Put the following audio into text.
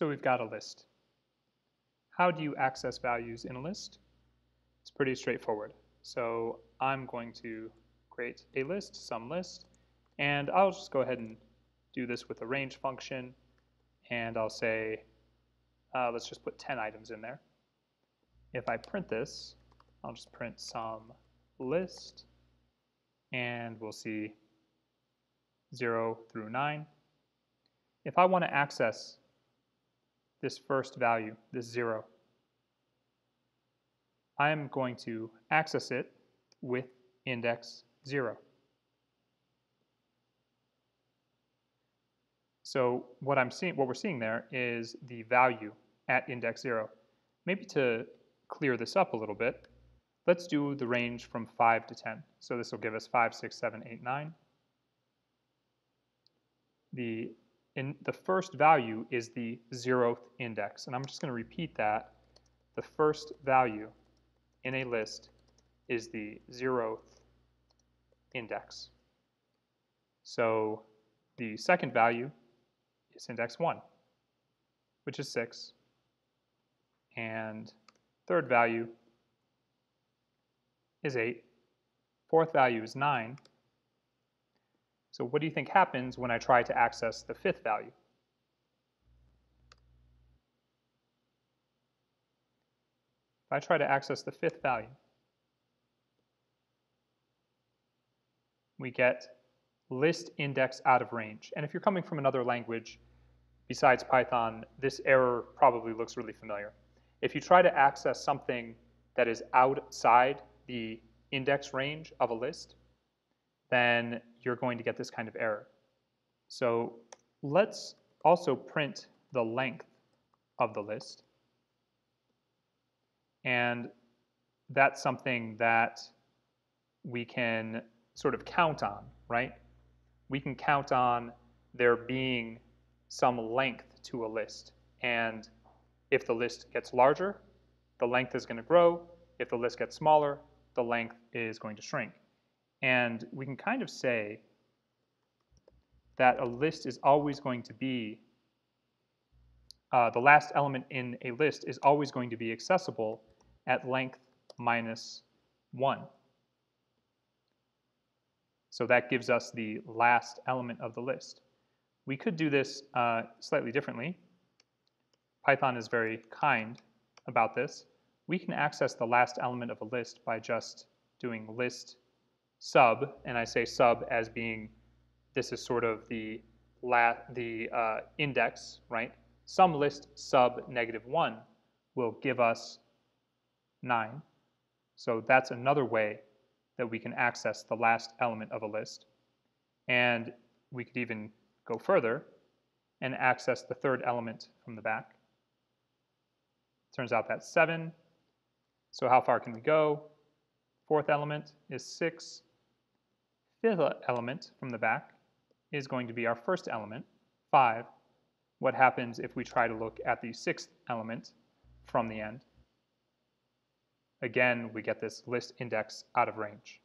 So we've got a list. How do you access values in a list? It's pretty straightforward. So I'm going to create a list, some list, and I'll just go ahead and do this with a range function, and I'll say, uh, let's just put 10 items in there. If I print this, I'll just print some list, and we'll see 0 through 9. If I want to access this first value, this 0, I'm going to access it with index 0. So what I'm seeing, what we're seeing there is the value at index 0. Maybe to clear this up a little bit, let's do the range from 5 to 10. So this will give us 5, 6, 7, 8, 9. The in the first value is the zeroth index. And I'm just going to repeat that. The first value in a list is the zeroth index. So the second value is index 1, which is 6. And third value is 8. Fourth value is 9. So what do you think happens when I try to access the fifth value? If I try to access the fifth value, we get list index out of range. And if you're coming from another language besides Python, this error probably looks really familiar. If you try to access something that is outside the index range of a list, then you're going to get this kind of error. So let's also print the length of the list. And that's something that we can sort of count on, right? We can count on there being some length to a list. And if the list gets larger, the length is going to grow. If the list gets smaller, the length is going to shrink. And we can kind of say that a list is always going to be, uh, the last element in a list is always going to be accessible at length minus 1. So that gives us the last element of the list. We could do this uh, slightly differently. Python is very kind about this. We can access the last element of a list by just doing list sub, and I say sub as being this is sort of the la the uh, index, right? Some list sub negative one will give us nine. So that's another way that we can access the last element of a list. And we could even go further and access the third element from the back. Turns out that's 7. So how far can we go? Fourth element is 6 fifth element from the back is going to be our first element, 5. What happens if we try to look at the sixth element from the end? Again, we get this list index out of range.